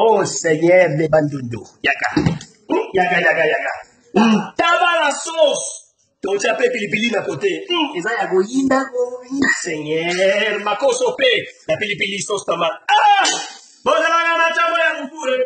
Oh Seigneur, les bandondo. Yaka. Hmm, Yaka, yaka, yaka. Hmm, Taba la sauce. totia mpe pilipili na kote Hmm, eza ya koyinda seigneur makoso mpe na pilipili sauce tama ah! bozalaka na ntango ya bubue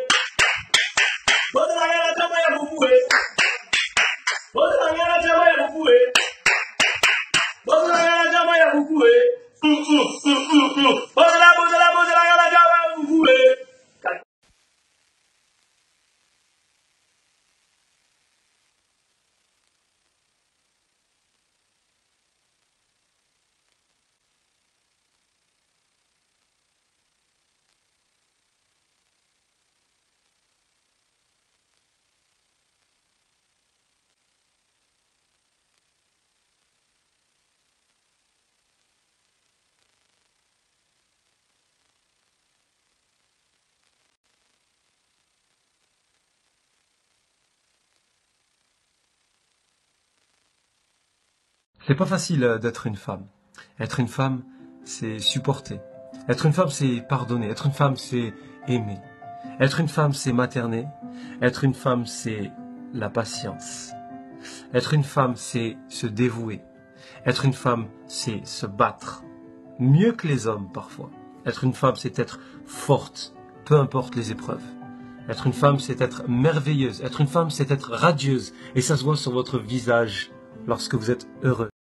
C'est pas facile euh, d'être une femme. Être une femme, c'est supporter. Être une femme, c'est pardonner. Être une femme, c'est aimer. Être une femme, c'est materner. Être une femme, c'est la patience. Être une femme, c'est se dévouer. Être une femme, c'est se battre. Mieux que les hommes parfois. Être une femme, c'est être forte, peu importe les épreuves. Être une femme, c'est être merveilleuse. Être une femme, c'est être radieuse. Et ça se voit sur votre visage lorsque vous êtes heureux.